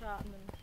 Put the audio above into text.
Ratman.